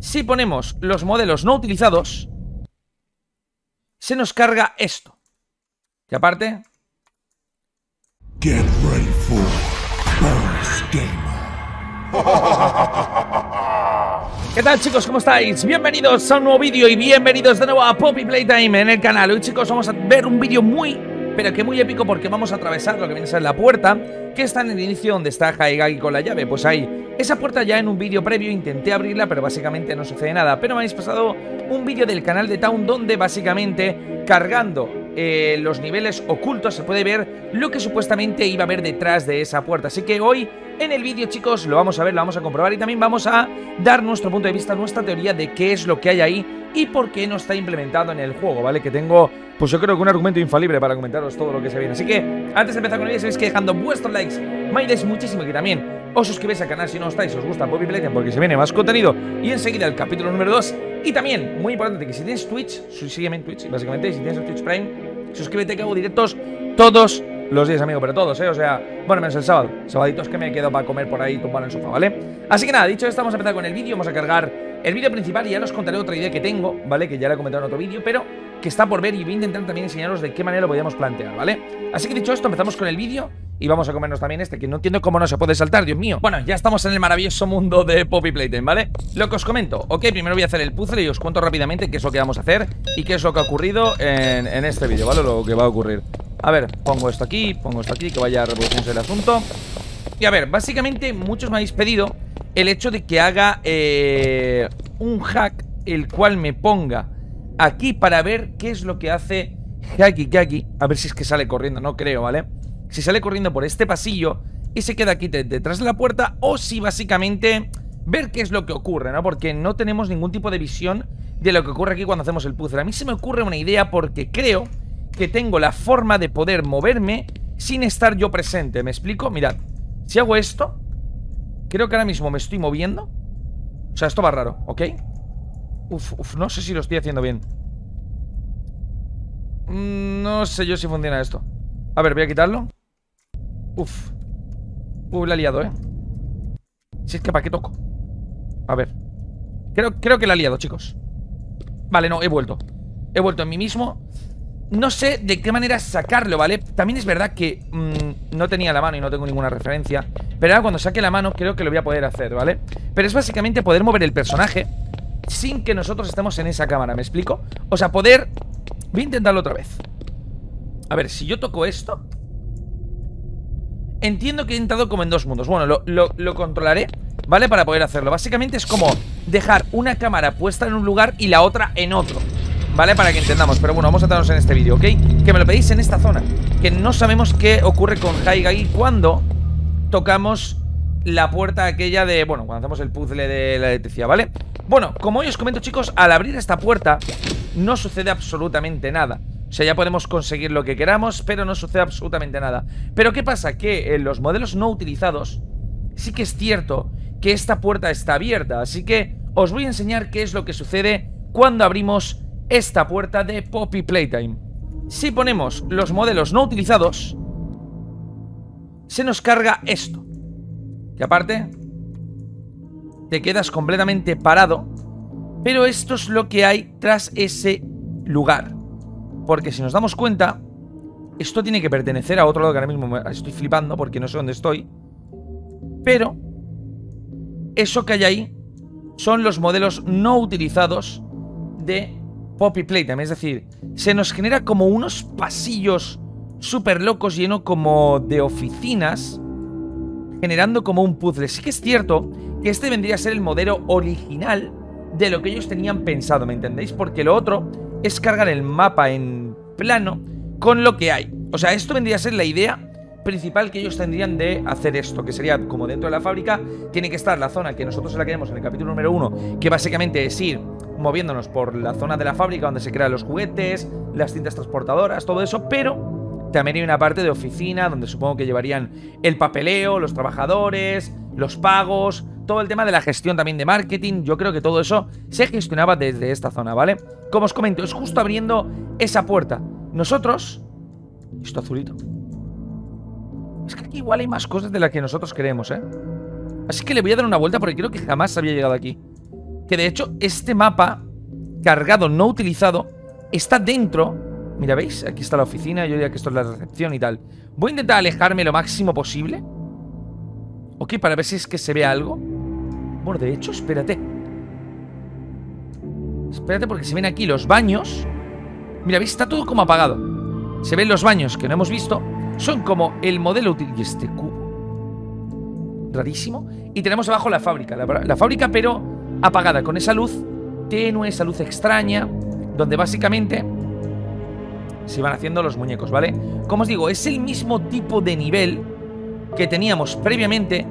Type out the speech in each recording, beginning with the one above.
Si ponemos los modelos no utilizados, se nos carga esto. Que aparte... Get ready for. ¿Qué tal chicos? ¿Cómo estáis? Bienvenidos a un nuevo vídeo y bienvenidos de nuevo a Poppy Playtime en el canal Hoy chicos vamos a ver un vídeo muy, pero que muy épico porque vamos a atravesar lo que viene a ser la puerta Que está en el inicio donde está Haigagi con la llave. Pues ahí, esa puerta ya en un vídeo previo intenté abrirla pero básicamente no sucede nada. Pero me habéis pasado un vídeo del canal de Town donde básicamente cargando eh, los niveles ocultos se puede ver lo que supuestamente iba a haber detrás de esa puerta. Así que hoy en el vídeo, chicos, lo vamos a ver, lo vamos a comprobar y también vamos a dar nuestro punto de vista, nuestra teoría de qué es lo que hay ahí y por qué no está implementado en el juego, ¿vale? Que tengo, pues yo creo que un argumento infalible para comentaros todo lo que se viene. Así que, antes de empezar con el vídeo, sabéis que dejando vuestros likes me ayudáis muchísimo y que también os suscribáis al canal si no estáis, os gusta Poppy Playtime porque se viene más contenido y enseguida el capítulo número 2 y también, muy importante, que si tienes Twitch, sígueme en Twitch, básicamente, si tienes Twitch Prime, suscríbete que hago directos todos los días, amigo, pero todos, ¿eh? O sea, bueno, menos el sábado. Sabaditos que me quedo para comer por ahí tumbado en el sofá, ¿vale? Así que nada, dicho esto, vamos a empezar con el vídeo. Vamos a cargar el vídeo principal y ya os contaré otra idea que tengo, ¿vale? Que ya la he comentado en otro vídeo, pero que está por ver y voy a intentar también enseñaros de qué manera lo podíamos plantear, ¿vale? Así que dicho esto, empezamos con el vídeo y vamos a comernos también este, que no entiendo cómo no se puede saltar, Dios mío. Bueno, ya estamos en el maravilloso mundo de Poppy Playtime, ¿vale? Lo que os comento, ok, primero voy a hacer el puzzle y os cuento rápidamente qué es lo que vamos a hacer y qué es lo que ha ocurrido en, en este vídeo, ¿vale? Lo que va a ocurrir. A ver, pongo esto aquí, pongo esto aquí, que vaya a revolucionarse el asunto. Y a ver, básicamente muchos me habéis pedido el hecho de que haga eh, un hack el cual me ponga aquí para ver qué es lo que hace Haki Kaki. A ver si es que sale corriendo, no creo, ¿vale? Si sale corriendo por este pasillo y se queda aquí detrás de la puerta o si básicamente ver qué es lo que ocurre, ¿no? Porque no tenemos ningún tipo de visión de lo que ocurre aquí cuando hacemos el puzzle. A mí se me ocurre una idea porque creo que tengo la forma de poder moverme sin estar yo presente. ¿Me explico? Mirad, si hago esto, creo que ahora mismo me estoy moviendo. O sea, esto va raro, ¿ok? Uf, uf, no sé si lo estoy haciendo bien. Mm, no sé yo si funciona esto. A ver, voy a quitarlo. Uf. Uf, la he liado, ¿eh? Si es que ¿para qué toco? A ver. Creo, creo que la he liado, chicos. Vale, no, he vuelto. He vuelto en mí mismo. No sé de qué manera sacarlo, ¿vale? También es verdad que mmm, no tenía la mano y no tengo ninguna referencia Pero ahora cuando saque la mano creo que lo voy a poder hacer, ¿vale? Pero es básicamente poder mover el personaje Sin que nosotros estemos en esa cámara, ¿me explico? O sea, poder... Voy a intentarlo otra vez A ver, si yo toco esto Entiendo que he entrado como en dos mundos Bueno, lo controlaré ¿Vale? Para poder hacerlo Básicamente es como dejar una cámara puesta en un lugar y la otra en otro ¿Vale? Para que entendamos, pero bueno, vamos a centrarnos en este vídeo, ¿ok? Que me lo pedís en esta zona Que no sabemos qué ocurre con Haigagi cuando tocamos la puerta aquella de... Bueno, cuando hacemos el puzzle de la electricidad, ¿vale? Bueno, como hoy os comento, chicos, al abrir esta puerta no sucede absolutamente nada o sea, ya podemos conseguir lo que queramos, pero no sucede absolutamente nada. Pero ¿qué pasa? Que en los modelos no utilizados sí que es cierto que esta puerta está abierta. Así que os voy a enseñar qué es lo que sucede cuando abrimos esta puerta de Poppy Playtime. Si ponemos los modelos no utilizados, se nos carga esto. Que aparte, te quedas completamente parado, pero esto es lo que hay tras ese lugar. Porque si nos damos cuenta, esto tiene que pertenecer a otro lado que ahora mismo estoy flipando porque no sé dónde estoy. Pero, eso que hay ahí son los modelos no utilizados de Poppy Playtime. Es decir, se nos genera como unos pasillos súper locos lleno como de oficinas, generando como un puzzle. Sí que es cierto que este vendría a ser el modelo original de lo que ellos tenían pensado, ¿me entendéis? Porque lo otro es cargar el mapa en plano con lo que hay. O sea, esto vendría a ser la idea principal que ellos tendrían de hacer esto, que sería como dentro de la fábrica, tiene que estar la zona que nosotros la queremos en el capítulo número uno, que básicamente es ir moviéndonos por la zona de la fábrica donde se crean los juguetes, las cintas transportadoras, todo eso, pero también hay una parte de oficina donde supongo que llevarían el papeleo, los trabajadores, los pagos, todo el tema de la gestión también de marketing. Yo creo que todo eso se gestionaba desde esta zona, ¿vale? Como os comento, es justo abriendo esa puerta. Nosotros... Esto azulito. Es que aquí igual hay más cosas de las que nosotros creemos, ¿eh? Así que le voy a dar una vuelta porque creo que jamás había llegado aquí. Que de hecho este mapa cargado, no utilizado, está dentro... Mira, ¿veis? Aquí está la oficina, yo diría que esto es la recepción y tal. Voy a intentar alejarme lo máximo posible. Ok, para ver si es que se ve algo. Bueno, de hecho, espérate. Espérate porque se ven aquí los baños. Mira, ¿veis? Está todo como apagado. Se ven los baños que no hemos visto. Son como el modelo... Y este cubo. Rarísimo. Y tenemos abajo la fábrica. La, fábrica, pero apagada, con esa luz tenue, esa luz extraña. Donde básicamente se van haciendo los muñecos, ¿vale? Como os digo, es el mismo tipo de nivel que teníamos previamente,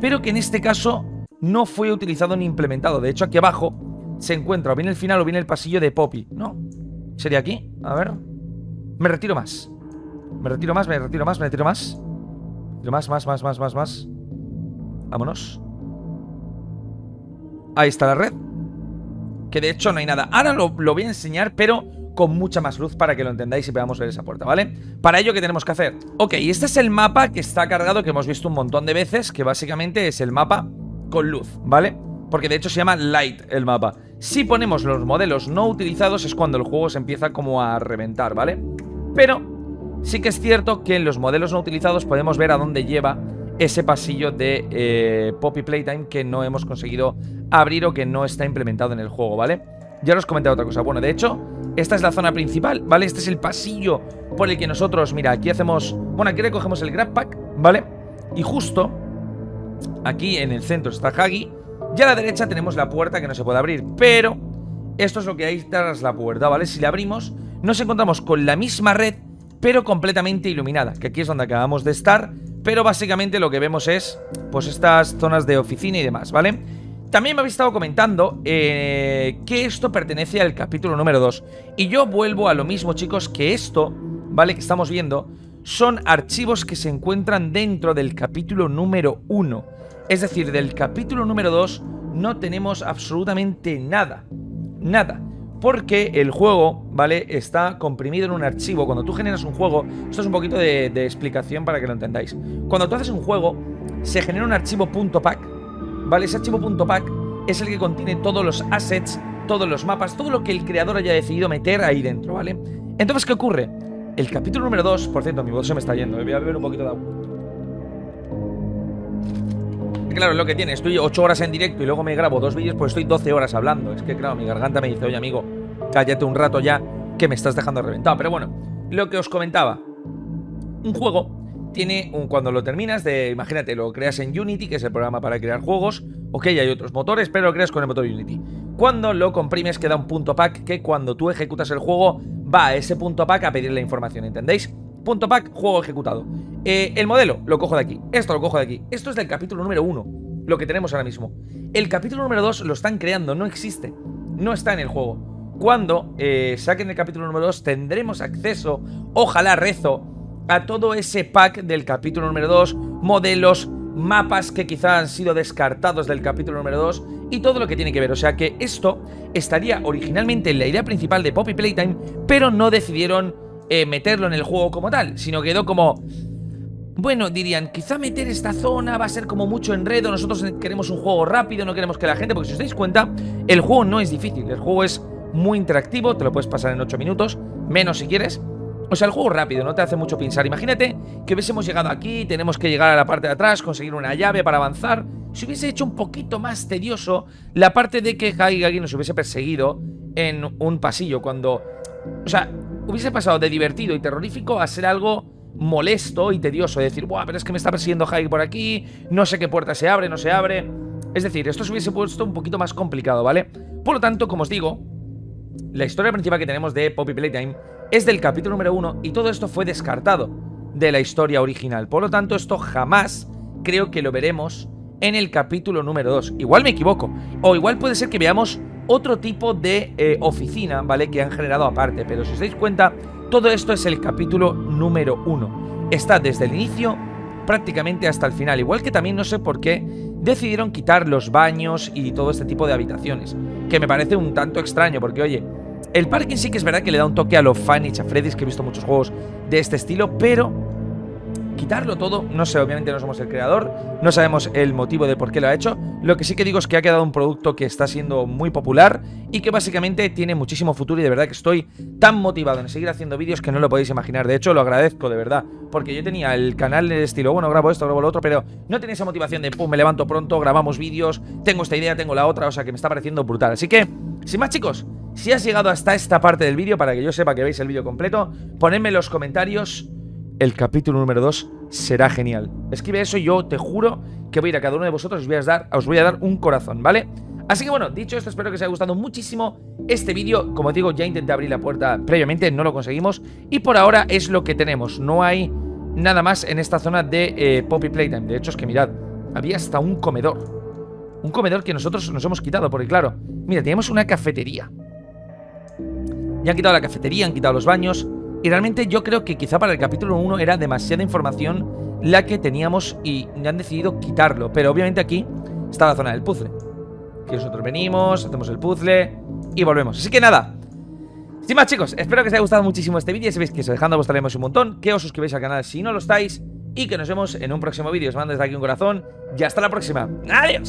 pero que en este caso no fue utilizado ni implementado. De hecho, aquí abajo se encuentra o bien el final o bien el pasillo de Poppy, ¿no? ¿Sería aquí? A ver. Me retiro más. Me retiro más, me retiro más, me retiro más. Más, más, más, más, más, más. Vámonos. Ahí está la red. Que de hecho no hay nada. Ahora lo, voy a enseñar, pero con mucha más luz para que lo entendáis y podamos ver esa puerta, ¿vale? Para ello, ¿qué tenemos que hacer? Ok, este es el mapa que está cargado, que hemos visto un montón de veces, que básicamente es el mapa con luz, ¿vale? Porque de hecho se llama Light el mapa. Si ponemos los modelos no utilizados es cuando el juego se empieza como a reventar, ¿vale? Pero sí que es cierto que en los modelos no utilizados podemos ver a dónde lleva ese pasillo de eh, Poppy Playtime que no hemos conseguido abrir o que no está implementado en el juego, ¿vale? Ya os comenté otra cosa. Bueno, de hecho, esta es la zona principal, ¿vale? Este es el pasillo por el que nosotros, mira, aquí hacemos... Bueno, aquí recogemos el Grab Pack, ¿vale? Y justo aquí en el centro está Hagi y a la derecha tenemos la puerta que no se puede abrir, pero esto es lo que hay tras la puerta, ¿vale? Si la abrimos, nos encontramos con la misma red, pero completamente iluminada, que aquí es donde acabamos de estar, pero básicamente lo que vemos es, pues estas zonas de oficina y demás, ¿vale? También me habéis estado comentando eh, que esto pertenece al capítulo número 2. Y yo vuelvo a lo mismo, chicos, que esto, ¿vale? Que estamos viendo, son archivos que se encuentran dentro del capítulo número 1. Es decir, del capítulo número 2 no tenemos absolutamente nada. Nada. Porque el juego, ¿vale? Está comprimido en un archivo. Cuando tú generas un juego, esto es un poquito de, explicación para que lo entendáis. Cuando tú haces un juego, se genera un archivo .pack ¿vale? Ese archivo .pack es el que contiene todos los assets, todos los mapas, todo lo que el creador haya decidido meter ahí dentro, ¿vale? Entonces, ¿qué ocurre? El capítulo número 2, por cierto, mi voz se me está yendo, voy a beber un poquito de agua. Claro, es lo que tiene, estoy 8 horas en directo y luego me grabo dos vídeos, pues estoy 12 horas hablando. Es que, claro, mi garganta me dice, oye, amigo, cállate un rato ya, que me estás dejando reventado. Pero bueno, lo que os comentaba, un juego tiene un, cuando lo terminas de, imagínate, lo creas en Unity, que es el programa para crear juegos, ok, hay otros motores, pero lo creas con el motor Unity. Cuando lo comprimes queda un punto pack que cuando tú ejecutas el juego va a ese punto pack a pedir la información, ¿entendéis? Punto pack, juego ejecutado. Eh, el modelo lo cojo de aquí, esto lo cojo de aquí. Esto es del capítulo número 1, lo que tenemos ahora mismo. El capítulo número 2 lo están creando, no existe, no está en el juego. Cuando eh, saquen el capítulo número 2 tendremos acceso, ojalá rezo, a todo ese pack del capítulo número 2, modelos, mapas que quizá han sido descartados del capítulo número 2 y todo lo que tiene que ver. O sea que esto estaría originalmente en la idea principal de Poppy Playtime, pero no decidieron eh, meterlo en el juego como tal, sino quedó como... Bueno, dirían, quizá meter esta zona va a ser como mucho enredo, nosotros queremos un juego rápido, no queremos que la gente, porque si os dais cuenta, el juego no es difícil, el juego es muy interactivo, te lo puedes pasar en 8 minutos, menos si quieres, o sea, el juego rápido, no te hace mucho pensar. Imagínate que hubiésemos llegado aquí, tenemos que llegar a la parte de atrás, conseguir una llave para avanzar. Si hubiese hecho un poquito más tedioso la parte de que Haigagi nos hubiese perseguido en un pasillo cuando... O sea, hubiese pasado de divertido y terrorífico a ser algo molesto y tedioso. De decir, Buah, pero es que me está persiguiendo Haigagi por aquí, no sé qué puerta se abre, no se abre... Es decir, esto se hubiese puesto un poquito más complicado, ¿vale? Por lo tanto, como os digo, la historia principal que tenemos de Poppy Playtime es del capítulo número 1 y todo esto fue descartado de la historia original. Por lo tanto, esto jamás creo que lo veremos en el capítulo número 2. Igual me equivoco. O igual puede ser que veamos otro tipo de eh, oficina, ¿vale? Que han generado aparte. Pero si os dais cuenta, todo esto es el capítulo número 1. Está desde el inicio prácticamente hasta el final. Igual que también no sé por qué decidieron quitar los baños y todo este tipo de habitaciones. Que me parece un tanto extraño porque, oye, el parking sí que es verdad que le da un toque a lo Fanich, a Freddy's, que he visto muchos juegos de este estilo, pero quitarlo todo. No sé, obviamente no somos el creador, no sabemos el motivo de por qué lo ha hecho. Lo que sí que digo es que ha quedado un producto que está siendo muy popular y que básicamente tiene muchísimo futuro y de verdad que estoy tan motivado en seguir haciendo vídeos que no lo podéis imaginar. De hecho, lo agradezco de verdad, porque yo tenía el canal de estilo, bueno, grabo esto, grabo lo otro, pero no tenía esa motivación de, pum, me levanto pronto, grabamos vídeos, tengo esta idea, tengo la otra, o sea que me está pareciendo brutal. Así que, sin más chicos, si has llegado hasta esta parte del vídeo, para que yo sepa que veis el vídeo completo, ponedme en los comentarios el capítulo número 2 será genial. Escribe eso y yo te juro que voy a ir a cada uno de vosotros y os voy a dar, os voy a dar un corazón, ¿vale? Así que bueno, dicho esto, espero que os haya gustado muchísimo este vídeo. Como digo, ya intenté abrir la puerta previamente, no lo conseguimos. Y por ahora es lo que tenemos. No hay nada más en esta zona de eh, Poppy Playtime. De hecho, es que mirad, había hasta un comedor. Un comedor que nosotros nos hemos quitado, porque claro, mira, teníamos una cafetería. Ya han quitado la cafetería, han quitado los baños. Y realmente yo creo que quizá para el capítulo 1 era demasiada información la que teníamos y han decidido quitarlo. Pero obviamente aquí está la zona del puzzle. Que nosotros venimos, hacemos el puzzle y volvemos. Así que nada. Sin más chicos, espero que os haya gustado muchísimo este vídeo. Ya sabéis que si dejando vos un montón, que os suscribáis al canal si no lo estáis y que nos vemos en un próximo vídeo. Os mando desde aquí un corazón y hasta la próxima. ¡Adiós!